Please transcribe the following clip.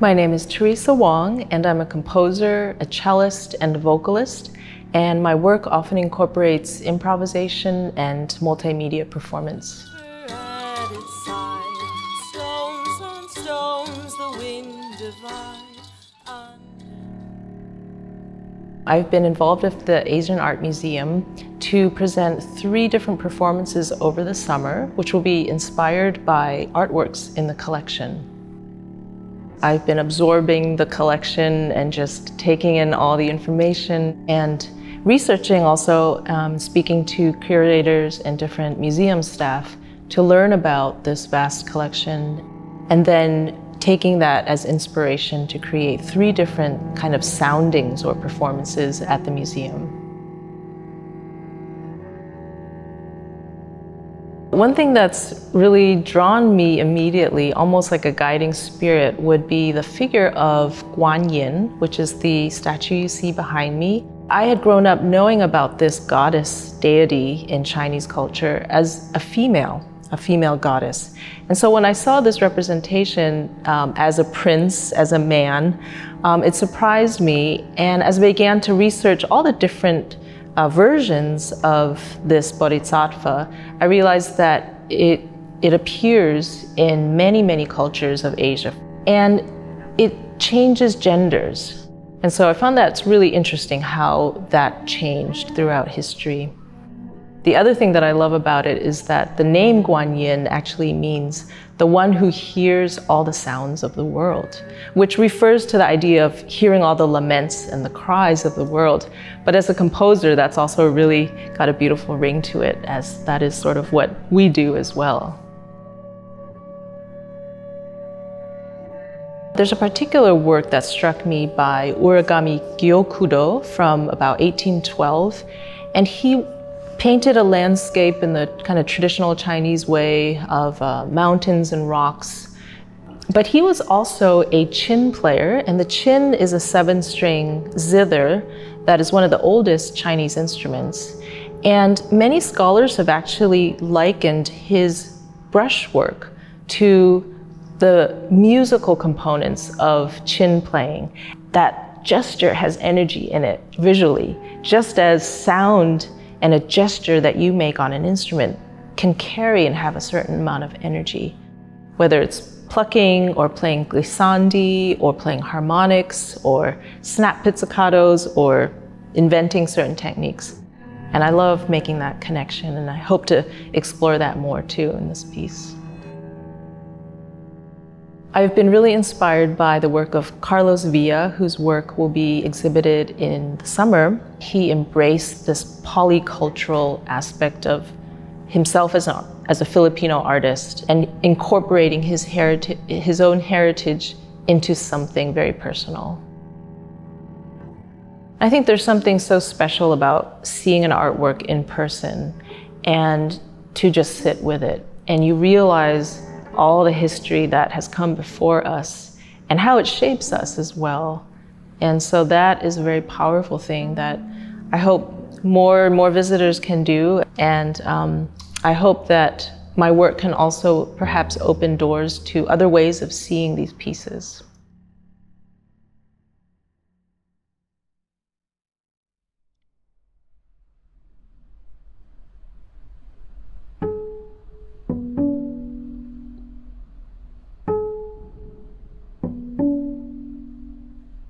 My name is Theresa Wong, and I'm a composer, a cellist, and a vocalist. And my work often incorporates improvisation and multimedia performance. I've been involved with the Asian Art Museum to present three different performances over the summer, which will be inspired by artworks in the collection. I've been absorbing the collection and just taking in all the information and researching also, um, speaking to curators and different museum staff to learn about this vast collection and then taking that as inspiration to create three different kind of soundings or performances at the museum. One thing that's really drawn me immediately, almost like a guiding spirit, would be the figure of Guan Yin, which is the statue you see behind me. I had grown up knowing about this goddess deity in Chinese culture as a female, a female goddess. And so when I saw this representation um, as a prince, as a man, um, it surprised me. And as I began to research all the different uh, versions of this bodhisattva, I realized that it, it appears in many, many cultures of Asia. And it changes genders. And so I found that's really interesting how that changed throughout history. The other thing that I love about it is that the name Guanyin actually means the one who hears all the sounds of the world, which refers to the idea of hearing all the laments and the cries of the world. But as a composer, that's also really got a beautiful ring to it, as that is sort of what we do as well. There's a particular work that struck me by Uragami Gyokudo from about 1812, and he painted a landscape in the kind of traditional Chinese way of uh, mountains and rocks. But he was also a qin player, and the qin is a seven string zither that is one of the oldest Chinese instruments. And many scholars have actually likened his brushwork to the musical components of qin playing. That gesture has energy in it visually, just as sound and a gesture that you make on an instrument can carry and have a certain amount of energy. Whether it's plucking or playing glissandi or playing harmonics or snap pizzicatos or inventing certain techniques. And I love making that connection and I hope to explore that more too in this piece. I've been really inspired by the work of Carlos Villa, whose work will be exhibited in the summer. He embraced this polycultural aspect of himself as, a as a Filipino artist and incorporating his, heritage, his own heritage into something very personal. I think there's something so special about seeing an artwork in person and to just sit with it. And you realize all the history that has come before us and how it shapes us as well. And so that is a very powerful thing that I hope more and more visitors can do. And um, I hope that my work can also perhaps open doors to other ways of seeing these pieces.